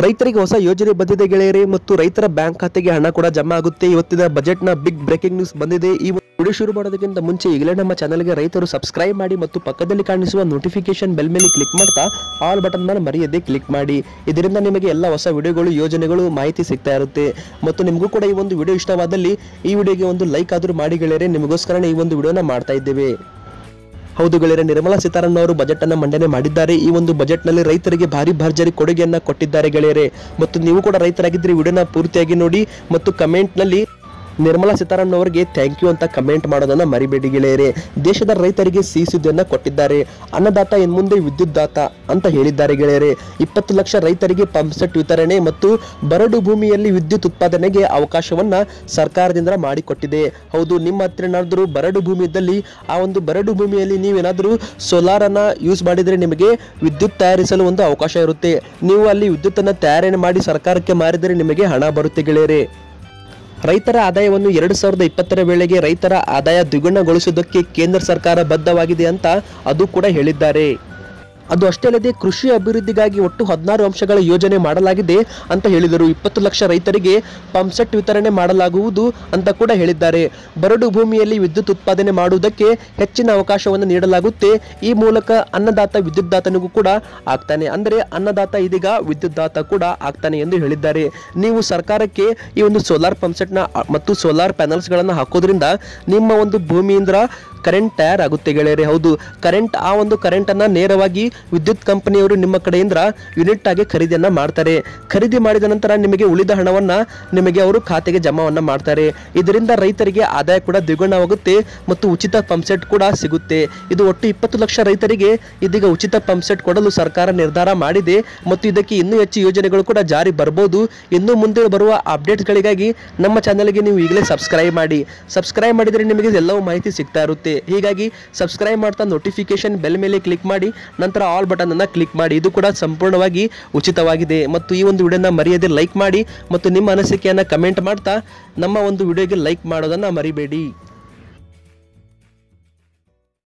ರೈತರಿಗೆ ಹೊಸ ಯೋಜನೆ ಬಂದಿದೆ ಗೆಳೆಯರೆ ಮತ್ತು ರೈತರ ಬ್ಯಾಂಕ್ ಖಾತೆಗೆ ಹಣ ಕೂಡ ಜಮಾ ಆಗುತ್ತೆ. ಇವತ್ತಿನ ಬಜೆಟ್ನ ಬಿಗ್ ಬ್ರೇಕಿಂಗ್ ನ್ಯೂಸ್ ಬಂದಿದೆ. ಈ ವಿಡಿಯೋ ಶುರು ಮಾಡೋದಕ್ಕಿಂತ ಮುಂಚೆ ಈಗಲೇ ನಮ್ಮ ಚಾನಲ್ಗೆ ರೈತರು ಸಬ್ಸ್ಕ್ರೈಬ್ ಮಾಡಿ ಮತ್ತು ಪಕ್ಕದಲ್ಲಿ ಕಾಣಿಸುವ ನೋಟಿಫಿಕೇಶನ್ ಬೆಲ್ ಮೇಲೆ ಕ್ಲಿಕ್ ಮಾಡ್ತಾ ಆಲ್ ಬಟನ್ ಮೇಲೆ ಮರೆಯದೆ ಕ್ಲಿಕ್ ಮಾಡಿ. ಇದರಿಂದ ನಿಮಗೆ ಎಲ್ಲ ಹೊಸ ವಿಡಿಯೋಗಳು, ಯೋಜನೆಗಳು, ಮಾಹಿತಿ ಸಿಗ್ತಾ ಇರುತ್ತೆ. ಮತ್ತು ನಿಮಗೂ ಕೂಡ ಈ ಒಂದು ವಿಡಿಯೋ ಇಷ್ಟವಾದಲ್ಲಿ ಈ ವಿಡಿಯೋಗೆ ಒಂದು ಲೈಕ್ ಆದರೂ ಮಾಡಿ ಗೆಳೆಯರೆ. ನಿಮಗೋಸ್ಕರನೇ ಈ ಒಂದು ವಿಡಿಯೋನ ಮಾಡ್ತಾ ಇದ್ದೇವೆ. ಹೌದು ಗೆಳೆಯರೆ, ನಿರ್ಮಲಾ ಸೀತಾರಾಮನ್ ಅವರು ಬಜೆಟ್ ಅನ್ನು ಮಂಡನೆ ಮಾಡಿದ್ದಾರೆ. ಈ ಒಂದು ಬಜೆಟ್ನಲ್ಲಿ ರೈತರಿಗೆ ಭಾರಿ ಭರ್ಜರಿ ಕೊಡುಗೆಯನ್ನ ಕೊಟ್ಟಿದ್ದಾರೆ ಗೆಳೆಯರೆ. ಮತ್ತು ನೀವು ಕೂಡ ರೈತರಾಗಿದ್ದರೆ, ವಿಡಿಯೋನ ಪೂರ್ತಿಯಾಗಿ ನೋಡಿ ಮತ್ತು ಕಮೆಂಟ್ನಲ್ಲಿ ನಿರ್ಮಲಾ ಸೀತಾರಾಮನ್ ಅವರಿಗೆ ಥ್ಯಾಂಕ್ ಯು ಅಂತ ಕಮೆಂಟ್ ಮಾಡೋದನ್ನ ಮರಿಬೇಡಿ ಗೆಳೆಯರೆ. ದೇಶದ ರೈತರಿಗೆ ಸಿಹಿ ಸುದ್ದಿಯನ್ನ ಕೊಟ್ಟಿದ್ದಾರೆ. ಅನ್ನದಾತ ಇನ್ಮುಂದೆ ವಿದ್ಯುತ್ ದಾತ ಅಂತ ಹೇಳಿದ್ದಾರೆ ಗೆಳೆಯರೆ. ಇಪ್ಪತ್ತು ಲಕ್ಷ ರೈತರಿಗೆ ಪಂಪ್ ಸೆಟ್ ವಿತರಣೆ ಮತ್ತು ಬರಡು ಭೂಮಿಯಲ್ಲಿ ವಿದ್ಯುತ್ ಉತ್ಪಾದನೆಗೆ ಅವಕಾಶವನ್ನ ಸರ್ಕಾರದಿಂದ ಮಾಡಿಕೊಟ್ಟಿದೆ. ಹೌದು, ನಿಮ್ಮ ಹತ್ರ ಏನಾದರೂ ಬರಡು ಭೂಮಿ ಆ ಒಂದು ಬರಡು ಭೂಮಿಯಲ್ಲಿ ನೀವೇನಾದರೂ ಸೋಲಾರ್ ಅನ್ನ ಯೂಸ್ ಮಾಡಿದ್ರೆ ನಿಮಗೆ ವಿದ್ಯುತ್ ತಯಾರಿಸಲು ಒಂದು ಅವಕಾಶ ಇರುತ್ತೆ. ನೀವು ಅಲ್ಲಿ ವಿದ್ಯುತ್ ಅನ್ನ ತಯಾರಣೆ ಮಾಡಿ ಸರ್ಕಾರಕ್ಕೆ ಮಾರಿದರೆ ನಿಮಗೆ ಹಣ ಬರುತ್ತೆ ಗೆಳೆಯರೆ. ರೈತರ ಆದಾಯವನ್ನು ಎರಡು ಸಾವಿರದ ಇಪ್ಪತ್ತರ ವೇಳೆಗೆ ರೈತರ ಆದಾಯ ದ್ವಿಗುಣಗೊಳಿಸುವುದಕ್ಕೆ ಕೇಂದ್ರ ಸರ್ಕಾರ ಬದ್ಧವಾಗಿದೆ ಅಂತ ಅದು ಕೂಡ ಹೇಳಿದ್ದಾರೆ. ಅದು ಅಷ್ಟೇ ಅಲ್ಲದೆ ಕೃಷಿ ಅಭಿವೃದ್ಧಿಗಾಗಿ ಒಟ್ಟು ಹದಿನಾರು ಅಂಶಗಳ ಯೋಜನೆ ಮಾಡಲಾಗಿದೆ ಅಂತ ಹೇಳಿದರು. ಇಪ್ಪತ್ತು ಲಕ್ಷ ರೈತರಿಗೆ ಪಂಪ್ಸೆಟ್ ವಿತರಣೆ ಮಾಡಲಾಗುವುದು ಅಂತ ಕೂಡ ಹೇಳಿದ್ದಾರೆ. ಬರಡು ಭೂಮಿಯಲ್ಲಿ ವಿದ್ಯುತ್ ಉತ್ಪಾದನೆ ಮಾಡುವುದಕ್ಕೆ ಹೆಚ್ಚಿನ ಅವಕಾಶವನ್ನು ನೀಡಲಾಗುತ್ತೆ. ಈ ಮೂಲಕ ಅನ್ನದಾತ ವಿದ್ಯುತ್ ದಾತನಿಗೂ ಕೂಡ ಆಗ್ತಾನೆ. ಅಂದರೆ ಅನ್ನದಾತ ಇದೀಗ ವಿದ್ಯುತ್ ದಾತ ಕೂಡ ಆಗ್ತಾನೆ ಎಂದು ಹೇಳಿದ್ದಾರೆ. ನೀವು ಸರ್ಕಾರಕ್ಕೆ ಈ ಒಂದು ಸೋಲಾರ್ ಪಂಪ್ಸೆಟ್ನ ಮತ್ತು ಸೋಲಾರ್ ಪ್ಯಾನಲ್ಸ್ಗಳನ್ನು ಹಾಕೋದ್ರಿಂದ ನಿಮ್ಮ ಒಂದು ಭೂಮಿಯಿಂದ ಕರೆಂಟ್ ತಯಾರಾಗುತ್ತೆ ಗೆಳೆಯರೇ. ಹೌದು ಕರೆಂಟ್ ಆ ಒಂದು ಕರೆಂಟನ್ನು ನೇರವಾಗಿ ವಿದ್ಯುತ್ ಕಂಪನಿಯವರು ನಿಮ್ಮ ಕಡೆಯಿಂದ ಯೂನಿಟ್ ಆಗಿ ಖರೀದಿಯನ್ನ ಮಾಡ್ತಾರೆ. ಖರೀದಿ ಮಾಡಿದ ನಂತರ ನಿಮಗೆ ಉಳಿದ ಹಣವನ್ನ ನಿಮಗೆ ಅವರು ಖಾತೆಗೆ ಜಮಾವನ್ನ ಮಾಡ್ತಾರೆ. ಇದರಿಂದ ರೈತರಿಗೆ ಆದಾಯ ಕೂಡ ದ್ವಿಗುಣವಾಗುತ್ತೆ ಮತ್ತು ಉಚಿತ ಪಂಪ್ಸೆಟ್ ಕೂಡ ಸಿಗುತ್ತೆ. ಇದು ಒಟ್ಟು ಇಪ್ಪತ್ತು ಲಕ್ಷ ರೈತರಿಗೆ ಇದೀಗ ಉಚಿತ ಪಂಪ್ಸೆಟ್ ಕೊಡಲು ಸರ್ಕಾರ ನಿರ್ಧಾರ ಮಾಡಿದೆ ಮತ್ತು ಇದಕ್ಕೆ ಇನ್ನೂ ಹೆಚ್ಚು ಯೋಜನೆಗಳು ಕೂಡ ಜಾರಿ ಬರ್ಬೋದು. ಇನ್ನೂ ಮುಂದೆ ಬರುವ ಅಪ್ಡೇಟ್ಸ್ಗಳಿಗಾಗಿ ನಮ್ಮ ಚಾನೆಲ್ಗೆ ನೀವು ಈಗಲೇ ಸಬ್ಸ್ಕ್ರೈಬ್ ಮಾಡಿ. ಸಬ್ಸ್ಕ್ರೈಬ್ ಮಾಡಿದರೆ ನಿಮಗೆ ಎಲ್ಲವೂ ಮಾಹಿತಿ ಸಿಗ್ತಾ ಇರುತ್ತೆ. ಹೀಗಾಗಿ ಸಬ್ಸ್ಕ್ರೈಬ್ ಮಾಡ್ತಾ ನೋಟಿಫಿಕೇಶನ್ ಬೆಲ್ ಮೇಲೆ ಕ್ಲಿಕ್ ಮಾಡಿ, ನಂತರ ಆಲ್ ಬಟನ್ ಅನ್ನ ಕ್ಲಿಕ್ ಮಾಡಿ. ಇದು ಕೂಡ ಸಂಪೂರ್ಣವಾಗಿ ಉಚಿತವಾಗಿದೆ. ಮತ್ತು ಈ ಒಂದು ವಿಡಿಯೋನ ಮರೆಯದೆ ಲೈಕ್ ಮಾಡಿ, ಮತ್ತು ನಿಮ್ಮ ಅನಿಸಿಕೆಯನ್ನು ಕಮೆಂಟ್ ಮಾಡ್ತಾ ನಮ್ಮ ಒಂದು ವಿಡಿಯೋಗೆ ಲೈಕ್ ಮಾಡೋದನ್ನ ಮರಿಬೇಡಿ.